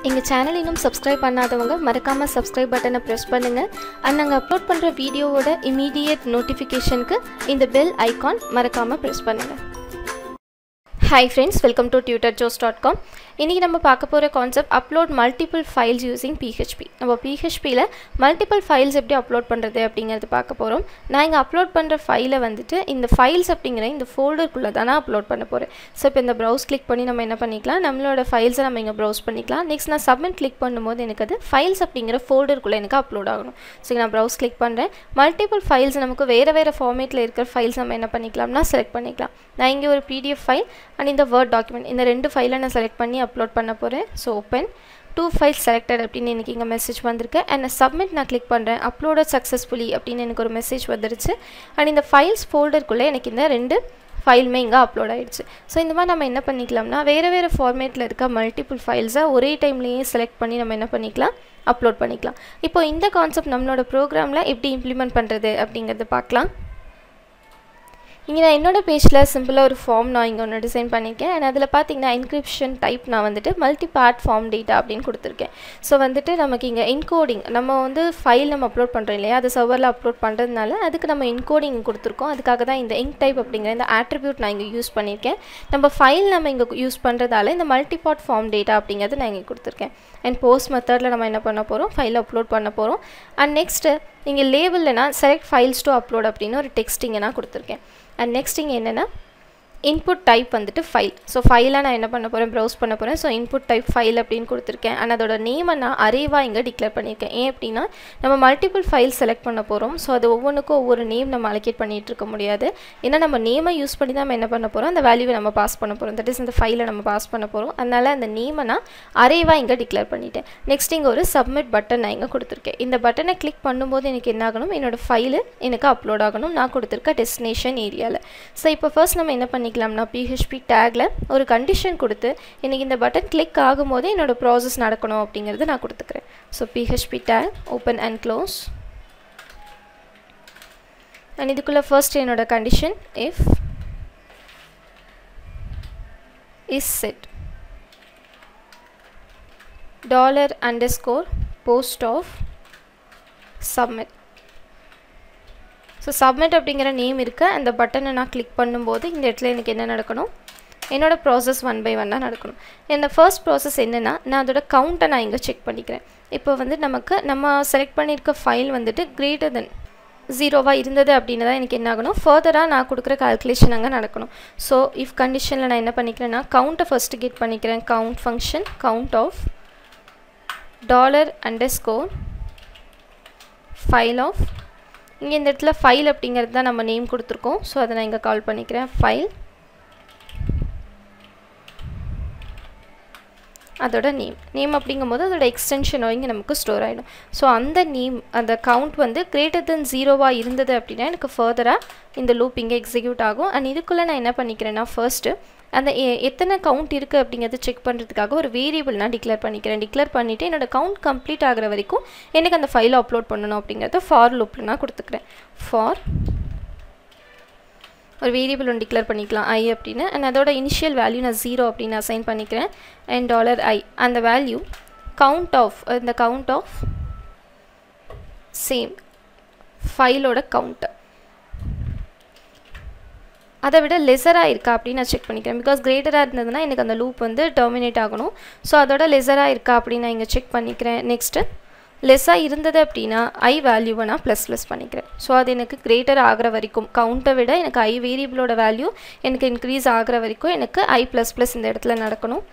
எங்கள் சேனல் இன்னும் சப்ஸ்கிரைப் பண்ணாதவங்க மறக்காமல் சப்ஸ்கிரைப் பட்டனை ப்ரெஸ் பண்ணுங்கள் அண்ட் நாங்கள் அப்லோட் பண்ணுற வீடியோவோட இமீடியட் நோட்டிஃபிகேஷனுக்கு இந்த பெல் ஐக்கான் மறக்காமல் ப்ரெஸ் பண்ணுங்கள் hi friends welcome to tutor Joes dot com இன்றைக்கி நம்ம பார்க்க போகிற concept upload multiple files using PHP நம்ம பிஹெச்பியில் மல்டிபிள் ஃபைல்ஸ் எப்படி அப்லோட் பண்ணுறது அப்படிங்கிறது பார்க்க போகிறோம் நான் இங்கே அப்லோட் பண்ணுற ஃபைலை வந்துட்டு இந்த ஃபைல்ஸ் அப்படிங்கிற இந்த ஃபோல்டருக்குள்ளே தான் நான் அப்லோட் பண்ண போகிறேன் ஸோ இப்போ இந்த ப்ரௌஸ் கிளிக் பண்ணி நம்ம என்ன பண்ணிக்கலாம்? நம்மளோட ஃபைல்ஸை நம்ம இங்கே ப்ரௌஸ் பண்ணிக்கலாம். நெக்ஸ்ட் நான் சப்மிட் கிளிக் பண்ணும்போது எனக்கு அது ஃபைல்ஸ் அப்படிங்கிற ஃபோல்டருக்குள்ளே எனக்கு அப்லோட் ஆகணும். ஸோ நான் ப்ரௌஸ் கிளிக் பண்ணுறேன் மல்டிபிள் ஃபைல்ஸ் நமக்கு வேறு வேறு ஃபார்மேட்டில் இருக்கிற ஃபைல்ஸ் நம்ம என்ன பண்ணிக்கலாம்னா செலக்ட் பண்ணிக்கலாம். நான் இங்கே ஒரு பிடிஎஃப் ஃபைல் அண்ட் இந்த வேர்ட் டாக்குமெண்ட் இந்த ரெண்டு ஃபைலை நான் செலக்ட் பண்ணி அப்லோட் பண்ண போகிறேன் so open two files selected அப்படின்னு எனக்கு இங்கே மெசேஜ் வந்திருக்கு. அண்ட் சப்மிட் நான் கிளிக் பண்ணுறேன் அப்லோடட் சக்ஸஸ்ஃபுல்லி அப்படின்னு எனக்கு ஒரு மெசேஜ் வந்துருச்சு. அண்ட் இந்த ஃபைல்ஸ் ஃபோல்டருக்குள்ளே எனக்கு இந்த ரெண்டு ஃபைலுமே இங்கே அப்லோட் ஆகிடுச்சு ஸோ இந்த மாதிரி நம்ம என்ன பண்ணிக்கலாம்னா வேறு வேறு ஃபார்மேட்டில் இருக்க மல்டிபிள் ஃபைல்ஸை ஒரே டைம்லேயே செலக்ட் பண்ணி நம்ம என்ன பண்ணிக்கலாம்? அப்லோட் பண்ணிக்கலாம். இப்போ இந்த கான்செப்ட் நம்மளோட ப்ரோக்ராமில் எப்படி இம்ப்ளிமெண்ட் பண்ணுறது அப்படிங்கிறத பார்க்கலாம். இங்கே நான் என்னோடய பேஜில் சிம்பிளாக ஒரு ஃபார்ம் நான் இங்கே ஒன்று டிசைன் பண்ணியிருக்கேன் அண்ட் அதில் பார்த்தீங்கன்னா இன்க்ரிப்ஷன் டைப் நான் வந்துட்டு மல்டி பார்ட் ஃபார்ம் டேட்டா அப்படின்னு கொடுத்துருக்கேன். ஸோ வந்துட்டு நமக்கு இங்கே என்கோடிங் நம்ம வந்து ஃபைல் நம்ம அப்லோட் பண்ணுறோம் இல்லையா? அது சர்வரில் அப்லோட் பண்ணுறதுனால அதுக்கு நம்ம என்கோடிங் கொடுத்துருக்கோம். அதுக்காக தான் இந்த இங்க் டைப் அப்படிங்கிற இந்த ஆட்ரிபியூட் நான் இங்கே யூஸ் பண்ணியிருக்கேன் நம்ம ஃபைல் நம்ம இங்கே யூஸ் பண்ணுறதால இந்த மல்டி பார்ட் ஃபார்ம் டேட்டா அப்படிங்கிறது நான் இங்கே கொடுத்துருக்கேன். அண்ட் போஸ்ட் மெத்தடில் நம்ம என்ன பண்ண போகிறோம் ஃபைல் அப்லோட் பண்ண போகிறோம் அண்ட் நெக்ஸ்ட்டு நீங்கள் லேபிள்னா செலக்ட் ஃபைல்ஸ் டு அப்லோட் அப்படின்னு ஒரு டெக்ஸ்ட் இங்கே நான் கொடுத்துருக்கேன். அண்ட் நெக்ஸ்ட் இங்கே என்னென்னா இன்புட் டைப் வந்துட்டு ஃபைல் ஸோ ஃபைலாக நான் என்ன பண்ண போகிறேன் ப்ரௌஸ் பண்ண போகிறேன் ஸோ இன்புட் டைப் ஃபைல் அப்படின்னு கொடுத்துருக்கேன். அண்ட் அதோட நேமை நான் அரேவாக இங்கே டிக்ளேர் பண்ணியிருக்கேன். ஏன் அப்படின்னா நம்ம மல்டிபிள் ஃபைல் செலக்ட் பண்ண போகிறோம் ஸோ அது ஒவ்வொன்றுக்கும் ஒவ்வொரு நேம் நம்ம அலோகேட் பண்ணிகிட்டு இருக்க முடியாது. ஏன்னா நம்ம நேமை யூஸ் பண்ணி தான் நம்ம என்ன பண்ண போகிறோம் அந்த வேல்யூவை நம்ம பாஸ் பண்ண போகிறோம் தட் இஸ் இந்த ஃபைலை நம்ம பாஸ் பண்ண போகிறோம் அதனால் அந்த நேமை நான் அரேவாக இங்கே டிக்ளேர் பண்ணிட்டேன். நெக்ஸ்ட் இங்கே ஒரு சப்மிட் பட்டன் நான் இங்கே கொடுத்துருக்கேன். இந்த பட்டனை கிளிக் பண்ணும்போது எனக்கு என்ன ஆகணும்? என்னோடய ஃபைலு எனக்கு அப்லோட் ஆகணும். நான் கொடுத்துருக்க டெஸ்டினேஷன் ஏரியாவில் ஸோ இப்போ ஃபர்ஸ்ட் நம்ம என்ன பண்ணி பண்ணிக்கலாம்னா பிஹெச்பி டேக்கில் ஒரு கண்டிஷன் கொடுத்து எனக்கு இந்த பட்டன் கிளிக் ஆகும்போது என்னோடய ப்ராசஸ் நடக்கணும் அப்படிங்கிறது நான் கொடுத்துக்கிறேன். So PHP tag open and close and இதுக்குள்ளே ஃபர்ஸ்ட் என்னோடய condition if is set dollar underscore post of submit so submit அப்படிங்கிற நேம் இருக்க. அந்த பட்டனை நான் கிளிக் பண்ணும்போது இந்த இடத்துல எனக்கு என்ன நடக்கணும்? என்னோடய ப்ராசஸ் ஒன் பை ஒன்னாக நடக்கணும். இந்த ஃபர்ஸ்ட் ப்ராசஸ் என்னென்னா நான் அதோட கவுண்ட்டை நான் இங்கே செக் பண்ணிக்கிறேன். இப்போ வந்து நமக்கு நம்ம செலக்ட் பண்ணியிருக்க ஃபைல் வந்துட்டு கிரேட்டர் தென் ஜீரோவாக இருந்தது அப்படின்னு தான் எனக்கு என்ன ஆகணும்? ஃபர்தராக நான் கொடுக்குற கால்குலேஷன் அங்கே நடக்கணும். ஸோ இஃப் கண்டிஷனில் நான் என்ன பண்ணிக்கிறேன்னா கவுண்ட்டை ஃபஸ்ட்டு கெட் பண்ணிக்கிறேன். Count function count of dollar underscore file of இங்கே இந்த இடத்துல ஃபைல் அப்படிங்கிறது தான் நம்ம நேம் கொடுத்துருக்கோம். ஸோ அதை நான் இங்கே கால் பண்ணிக்கிறேன். ஃபைல் அதோட நேம் நேம் அப்படிங்கும்போது அதோட எக்ஸ்டென்ஷனோ இங்கே நமக்கு ஸ்டோர் ஆகிடும் ஸோ அந்த நேம் அந்த கவுண்ட் வந்து கிரேட்டர் தென் ஜீரோவாக இருந்தது அப்படின்னா எனக்கு ஃபர்தராக இந்த லூப் இங்கே எக்ஸிக்யூட் ஆகும். அண்ட் இதுக்குள்ளே நான் என்ன பண்ணிக்கிறேன்னா ஃபர்ஸ்ட்டு அந்த எத்தனை கவுண்ட் இருக்குது அப்படிங்கிறத செக் பண்ணுறதுக்காக ஒரு வேரியபிள் நான் டிக்ளேர் பண்ணிக்கிறேன். டிக்ளேர் பண்ணிவிட்டு என்னோடய கவுண்ட் கம்ப்ளீட் ஆகிற வரைக்கும் எனக்கு அந்த ஃபைலை அப்லோட் பண்ணணும் அப்படிங்கிறத ஃபார் லூப்பில் நான் கொடுத்துக்கிறேன். ஃபார் ஒரு வேரியபிள் ஒன்று டிக்ளேர் பண்ணிக்கலாம். ஐ அப்படின்னு. அண்ட் அதோட இனிஷியல் வேல்யூ நான் ஜீரோ அப்படின்னு அசைன் பண்ணிக்கிறேன். அண்ட் டாலர் ஐ அந்த வேல்யூ கவுண்ட் ஆஃப் இந்த கவுண்ட் ஆஃப் சேம் ஃபைலோட கவுண்ட்டு அதை விட லெசராக இருக்கா அப்படின்னு நான் செக் பண்ணிக்கிறேன். பிகாஸ் கிரேட்டராக இருந்ததுன்னா எனக்கு அந்த லூப் வந்து டெர்மினேட் ஆகணும். ஸோ அதோட லெசராக இருக்கா அப்படின்னு நான் இங்கே செக் பண்ணிக்கிறேன். நெக்ஸ்ட்டு லெஸ்ஸாக இருந்தது அப்படின்னா ஐ வேல்யூவை நான் ப்ளஸ் ப்ளஸ் பண்ணிக்கிறேன். ஸோ அது எனக்கு கிரேட்டர் ஆகிற வரைக்கும். கவுண்ட்டை விட எனக்கு ஐ வேரியபிளோட வேல்யூ எனக்கு இன்க்ரீஸ் ஆகிற வரைக்கும் எனக்கு ஐ ப்ளஸ் ப்ளஸ் இந்த இடத்துல நடக்கணும்.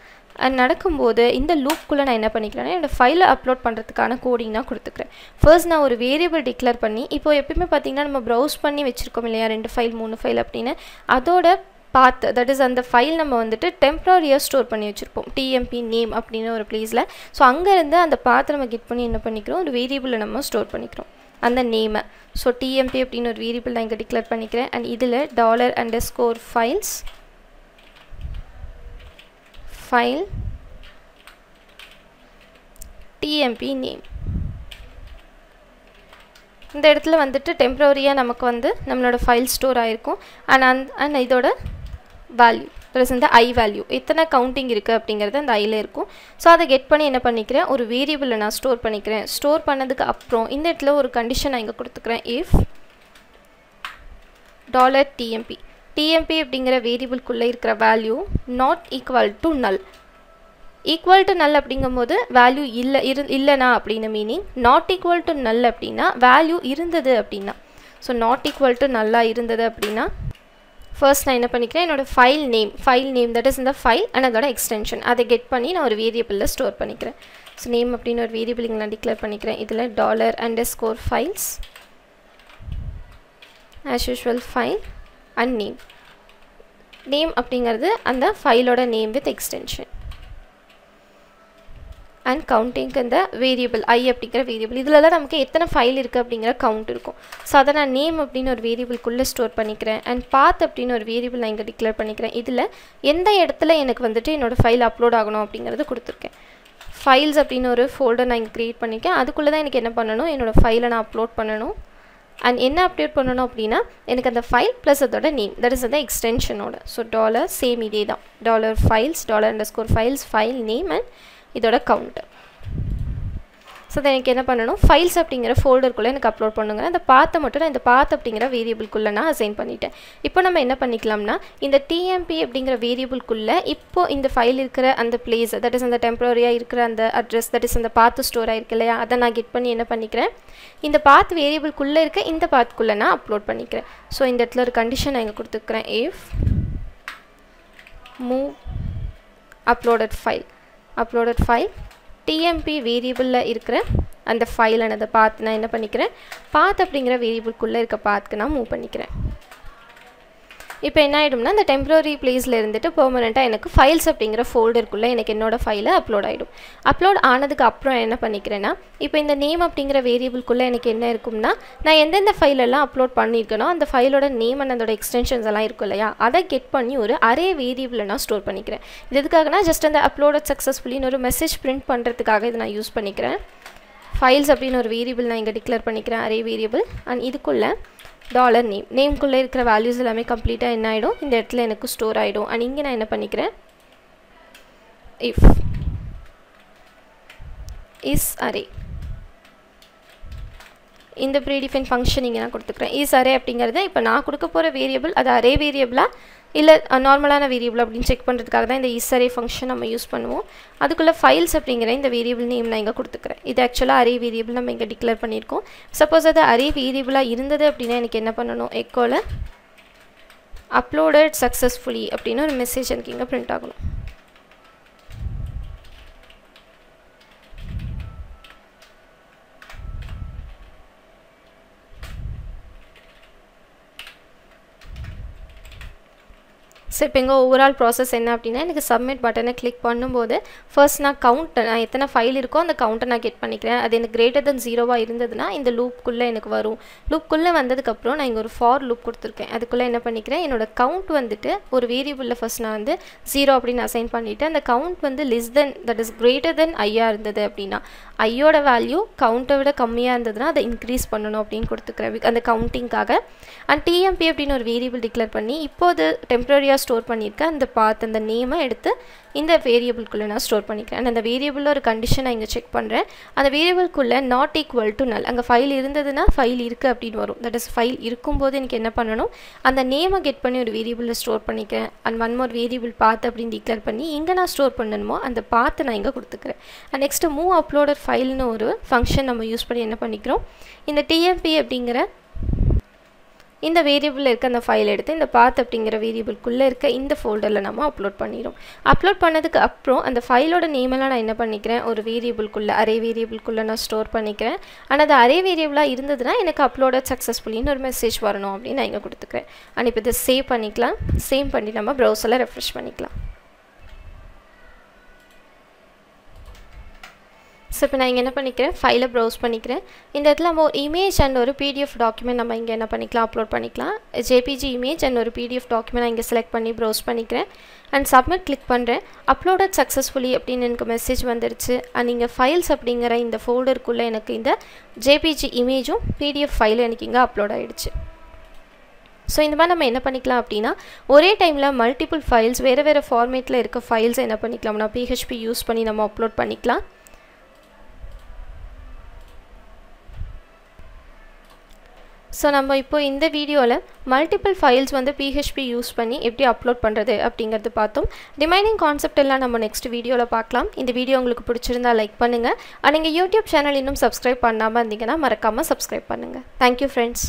நடக்கும்போது இந்த லூப்குள்ளே நான் என்ன பண்ணிக்கிறேன்னா என்னோடய ஃபைலை அப்லோட் பண்ணுறதுக்கான கோடிங் நான் கொடுத்துக்கிறேன். ஃபர்ஸ்ட் நான் ஒரு வேரியபிள் டிக்ளேர் பண்ணி இப்போ எப்பயுமே பார்த்திங்கன்னா நம்ம ப்ரௌஸ் பண்ணி வச்சுருக்கோம் இல்லையா ரெண்டு ஃபைல் மூணு ஃபைல் அப்படின்னு. அதோட பாத் தட் இஸ் அந்த ஃபைல் நம்ம வந்துட்டு டெம்ப்ரரியாக ஸ்டோர் பண்ணி வச்சுருப்போம். டிஎம்பி நேம் அப்படின்னு ஒரு ப்ளேஸில் ஸோ அங்கேருந்து அந்த பாத்தை நம்ம கெட் பண்ணி என்ன பண்ணிக்கிறோம் ஒரு வேரியபிளை நம்ம ஸ்டோர் பண்ணிக்கிறோம். அந்த நேமை ஸோ டிஎம்பி அப்படின்னு ஒரு வேரியபிள் நான் இங்கே டிக்ளேர் பண்ணிக்கிறேன். அண்ட் இதில் dollar underscore files file TMP name இந்த இடத்துல வந்துட்டு டெம்ப்ரவரியாக நமக்கு வந்து நம்மளோட ஃபைல் ஸ்டோர் ஆகிருக்கும் அண்ட் அந் அண்ட் இதோட வேல்யூ ப்ளஸ் இந்த ஐ வேல்யூ எத்தனை கவுண்டிங் இருக்குது அப்படிங்கிறது அந்த ஐயில் இருக்கும். ஸோ அதை கெட் பண்ணி என்ன பண்ணிக்கிறேன்? ஒரு வேரியபிளில் நான் ஸ்டோர் பண்ணிக்கிறேன். ஸ்டோர் பண்ணதுக்கு அப்புறம் இந்த இடத்துல ஒரு கண்டிஷன் நான் இங்கே கொடுத்துக்கிறேன். இஃப் டாலர் டிஎம்பி டிஎம்பி அப்படிங்கிற வேரியபிள்குள்ளே இருக்கிற value not equal to null equal to null அப்படிங்கும்போது வேல்யூ இல்லை இரு இல்லைனா அப்படின்னு மீனிங் நாட் ஈக்குவல் டு நல் அப்படின்னா வேல்யூ இருந்தது அப்படின்னா. ஸோ நாட் ஈக்குவல் டு நல்லா இருந்தது அப்படின்னா ஃபர்ஸ்ட் நான் என்ன பண்ணிக்கிறேன்? என்னோடய file name file name that is இந்த ஃபைல் அண்ட் அதோட எக்ஸ்டென்ஷன் அதை கெட் பண்ணி நான் ஒரு வேரியபிளில் ஸ்டோர் பண்ணிக்கிறேன். ஸோ நேம் அப்படின்னு ஒரு வேரியபிள் இங்கே நான் டிக்ளேர் பண்ணிக்கிறேன். இதில் dollar underscore files as usual file and name name அப்படிங்கிறது அந்த ஃபைலோட நேம் வித் எக்ஸ்டென்ஷன் அண்ட் கவுண்டிங்க்கு இந்த வேரியபிள் ஐ அப்படிங்கிற வேரியபிள் இதில் தான் நமக்கு எத்தனை ஃபைல் இருக்குது அப்படிங்கிற கவுண்ட் இருக்கும். ஸோ அதை நான் நேம் அப்படின்னு ஒரு வேரியபிள்குள்ளே ஸ்டோர் பண்ணிக்கிறேன். அண்ட் பாத் அப்படின்னு ஒரு வேரியபிள் நான் இங்கே டிக்ளேர் பண்ணிக்கிறேன். இதில் எந்த இடத்துல எனக்கு வந்துட்டு என்னோடய ஃபைல் அப்லோட் ஆகணும் அப்படிங்கிறது கொடுத்துருக்கேன். ஃபைல்ஸ் அப்படின்னு ஒரு ஃபோல்டர் நான் இங்கே க்ரியேட் பண்ணியிருக்கேன் அதுக்குள்ளே தான் எனக்கு என்ன பண்ணணும்? என்னோடய ஃபைலை நான் அப்லோட் பண்ணணும். அண்ட் என்ன அப்டேட் பண்ணணும் அப்படின்னா எனக்கு அந்த ஃபைல் ப்ளஸ் அதோட நேம் தட் இஸ் அந்த எக்ஸ்டென்ஷனோட ஸோ டாலர் சேம் இதே தான் dollar files dollar underscore files file name and இதோட கவுண்ட்டு ஸோ அதை எனக்கு என்ன பண்ணணும்? ஃபைல்ஸ் அப்படிங்கிற ஃபோல்டருக்குள்ளே எனக்கு அப்லோட் பண்ணுங்க. அந்த பாத்தை மட்டும் நான் இந்த பாத் அப்படிங்கிற வேரியபிள்குள்ளே நான் அசைன் பண்ணிட்டேன். இப்போ நம்ம என்ன பண்ணிக்கலாம்னா இந்த டிஎம்பி அப்படிங்கிற வேரியபிள்குள்ளே இப்போ இந்த ஃபைல் இருக்கிற அந்த பிளேஸ் தட் இஸ் அந்த டெம்பரரியாக இருக்கிற அந்த அட்ரஸ் தட் இஸ் அந்த பாத்து ஸ்டோர் ஆயிருக்கு இல்லையா? அதை நான் கெட் பண்ணி என்ன பண்ணிக்கிறேன்? இந்த பாத் வேரியபிள்குள்ளே இருக்க இந்த பாத்துக்குள்ளே நான் அப்லோட் பண்ணிக்கிறேன். ஸோ இந்த இடத்துல ஒரு கண்டிஷன் நான் இங்கே கொடுத்துக்கிறேன். If move uploaded file uploaded file TMP வேரியபிளில் இருக்கிற அந்த ஃபைல் அதை பார்த்து நான் என்ன பண்ணிக்கிறேன்? பாத் அப்படிங்கிற வேரியபிள்குள்ளே இருக்க பாத்துக்கு நான் மூவ் பண்ணிக்கிறேன். இப்போ என்ன ஆகிடும்னா அந்த டெம்ப்ரரி பிளேஸில் இருந்துட்டு பெர்மனெண்ட்டாக எனக்கு ஃபைல்ஸ் அப்படிங்கிற ஃபோல்டருக்குள்ளே எனக்கு என்னோடய ஃபைலை அப்லோட் ஆகிடும் அப்லோட் ஆனதுக்கு அப்புறம் என்ன பண்ணிக்கிறேன்னா இப்போ இந்த நேம் அப்படிங்கிற வேரியபிள்குள்ளே எனக்கு என்ன இருக்கும்னா நான் எந்தெந்த ஃபைலெல்லாம் அப்லோட் பண்ணியிருக்கனோ அந்த ஃபைலோட நேம் அண்ட் அதோட எக்ஸ்டென்ஷன்ஸ் எல்லாம் இருக்கும் இல்லையா? அதை கெட் பண்ணி ஒரு அரே வேரியபிளில் நான் ஸ்டோர் பண்ணிக்கிறேன். இது எதுக்காகனா ஜஸ்ட் அந்த அப்லோடட் சக்ஸஸ்ஃபுல்லின்னு ஒரு மெசேஜ் பிரிண்ட் பண்ணுறதுக்காக இதை நான் யூஸ் பண்ணிக்கிறேன். ஃபைல்ஸ் அப்படின்னு ஒரு வேரியபிள் நான் இங்கே டிக்ளேர் பண்ணிக்கிறேன் அரே வேரியபிள் அண்ட் இதுக்குள்ளே டாலர் நேம் நேம்குள்ளே இருக்கிற வேல்யூஸ் எல்லாமே கம்ப்ளீட்டாக என்ன ஆகிடும் இந்த இடத்துல எனக்கு ஸ்டோர் ஆகிடும் அண்ட் இங்கே நான் என்ன பண்ணிக்கிறேன்? இஃப் இஸ் அரே இந்த ப்ரீடிஃபைன் ஃபங்க்ஷன் இங்கே நான் கொடுத்துக்கிறேன். இஸ் அரே அப்படிங்கிறது இப்போ நான் கொடுக்க போகிற வேரியபிள் அது அரே வேரியபிளாக இல்லை நார்மலான வேரியபிள் அப்படின்னு செக் பண்ணுறதுக்காக தான் இந்த இஸ்அரே ஃபங்க்ஷன் நம்ம யூஸ் பண்ணுவோம். அதுக்குள்ளே ஃபைல்ஸ் அப்படிங்கிற இந்த வேரியபிள் நேம் நான் இங்கே கொடுத்துக்கிறேன். இது ஆக்சுவலாக அரே வேரியபிள் நம்ம இங்கே டிக்ளேர் பண்ணியிருக்கோம். சப்போஸ் அது அரே வேரியபிளாக இருந்தது அப்படின்னா எனக்கு என்ன பண்ணணும்? எக்கோவில் அப்லோடட் சக்ஸஸ்ஃபுல்லி அப்படின்னு ஒரு மெசேஜ் எனக்கு இங்கே பிரிண்ட் ஆகணும். ஸோ இப்போ எங்கள் ஓவரால் ப்ராசஸ் என்ன அப்படின்னா எனக்கு சப்மிட் பட்டனை கிளிக் பண்ணும்போது ஃபர்ஸ்ட் நான் கவுண்ட் நான் எத்தனை ஃபைல் இருக்கோ அந்த கவுண்ட்டை நான் கெட் பண்ணிக்கிறேன். அது எனக்கு கிரேட்டர் தென் ஜீரோவாக இருந்ததுன்னா இந்த லூப்புக்குள்ளே எனக்கு வரும். லூப்புக்குள்ளே வந்ததுக்கப்புறம் நான் இங்கே ஒரு ஃபார் லூப் கொடுத்துருக்கேன். அதுக்குள்ளே என்ன பண்ணிக்கிறேன் என்னோடய கவுண்ட் வந்துட்டு ஒரு வேரியபிளில் ஃபர்ஸ்ட் நான் வந்து ஜீரோ அப்படின்னு அசைன் பண்ணிவிட்டு அந்த கவுண்ட் வந்து less than that is greater than ஐயா இருந்தது அப்படின்னா ஐயோட வேல்யூ கவுண்ட்டை விட கம்மியாக இருந்ததுன்னா அதை இன்க்ரீஸ் பண்ணணும் அப்படின்னு கொடுத்துக்கிறேன். அந்த கவுண்டிங்காக அண்ட் டிஎம்பி அப்படின்னு ஒரு வேரியபிள் டிக்ளேர் பண்ணி இப்போது டெம்பரரியாக ஸ்டோர் பண்ணியிருக்கேன். அந்த பாத் அந்த நேமை எடுத்து இந்த வேரியபிள்குள்ளே நான் ஸ்டோர் பண்ணிக்கிறேன். அண்ட் அந்த வேரியபிளில் ஒரு கண்டிஷனை இங்கே செக் பண்ணுறேன் அந்த வேரியபிள்குள்ளே நாட் ஈக்குவல் டு நல் அங்கே ஃபைல் இருந்ததுன்னா ஃபைல் இருக்குது அப்படின்னு வரும். தட் இஸ் ஃபைல் இருக்கும்போது எனக்கு என்ன பண்ணணும்? அந்த நேமை கெட் பண்ணி ஒரு வேரியபிளில் ஸ்டோர் பண்ணிக்கிறேன். And one more variable path அப்படின்னு டிக்ளேர் பண்ணி எங்கே நான் ஸ்டோர் பண்ணணுமோ அந்த பாத்தை நான் இங்கே கொடுத்துக்கிறேன். அண்ட் நெக்ஸ்ட்டு மூவ் அப்லோடர் ஃபைல்னு ஒரு ஃபங்க்ஷன் நம்ம யூஸ் பண்ணி என்ன பண்ணிக்கிறோம்? இந்த டிஎம்பி அப்படிங்கிற இந்த வேரியபிளில் இருக்க அந்த ஃபைல் எடுத்து இந்த பாத் அப்படிங்கிற வேரியபிள்குள்ளே இருக்க இந்த ஃபோல்டரில் நம்ம அப்லோட் பண்ணிடும் அப்லோட் பண்ணதுக்கு அப்புறம் அந்த ஃபைலோட நேமெல்லாம் நான் என்ன பண்ணிக்கிறேன்? ஒரு வேரியபிள்குள்ளே அரே வேரியபிள்குள்ளே நான் ஸ்டோர் பண்ணிக்கிறேன். ஆனால் அது அரே வேரியபிளாக இருந்ததுன்னா எனக்கு அப்லோட சக்ஸஸ்ஃபுல்லின்னு ஒரு மெசேஜ் வரணும் அப்படின்னு நான் இங்கே கொடுத்துக்கிறேன். அண்ட் இப்போ இதை சேவ் பண்ணிக்கலாம். சேவ் பண்ணி நம்ம ப்ரௌசரில் ரெஃப்ரெஷ் பண்ணிக்கலாம். ஸோ இப்போ நான் இங்கே என்ன பண்ணிக்கிறேன்? ஃபைலை ப்ரௌஸ் பண்ணிக்கிறேன். இந்த இடத்துல நம்ம ஒரு இமேஜ் அண்ட் ஒரு பிடிஎஃப் டாக்குமெண்ட் நம்ம இங்கே என்ன பண்ணிக்கலாம் அப்லோட் பண்ணிக்கலாம். ஜேபிஜி இமேஜ் அண்ட் ஒரு பிடிஎஃப் டாக்குமெண்ட் நான் இங்கே செலக்ட் பண்ணி ப்ரௌஸ் பண்ணிக்கிறேன். அண்ட் சப்மிட் கிளிக் பண்ணுறேன் அப்லோடட் சக்ஸஸ்ஃபுல்லி அப்படின்னு எனக்கு மெசேஜ் வந்துருச்சு. அண்ட் இங்கே ஃபைல்ஸ் அப்படிங்கிற இந்த ஃபோல்டருக்குள்ளே எனக்கு இந்த ஜேபிஜி இமேஜும் பிடிஎஃப் ஃபைலும் எனக்கு இங்கே அப்லோட் ஆகிடுச்சு ஸோ இந்த மாதிரி நம்ம என்ன பண்ணிக்கலாம் அப்படின்னா ஒரே டைமில் மல்டிபிள் ஃபைல்ஸ் வேறு வேறு ஃபார்மேட்டில் இருக்க ஃபைல்ஸ் என்ன பண்ணிக்கலாம்னா பிஹெச்பி யூஸ் பண்ணி நம்ம அப்லோட் பண்ணிக்கலாம். ஸோ நம்ம இப்போ இந்த வீடியோவில் மல்டிபிள் ஃபைல்ஸ் வந்து பிஹெச்பி யூஸ் பண்ணி எப்படி அப்லோட் பண்ணுறது அப்படிங்கிறது பார்த்தோம். ரிமைனிங் கான்செப்ட் எல்லாம் நம்ம நெக்ஸ்ட் வீடியோவில் பார்க்கலாம். இந்த வீடியோ உங்களுக்கு பிடிச்சிருந்தா லைக் பண்ணுங்கள் நீங்கள் யூடியூப் சேனல் இன்னும் சப்ஸ்கிரைப் பண்ணாமல் இருந்தீங்கன்னா மறக்காமல் சப்ஸ்கிரைப் பண்ணுங்கள் தேங்க்யூ ஃப்ரெண்ட்ஸ்